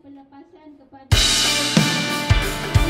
pelepasan kepada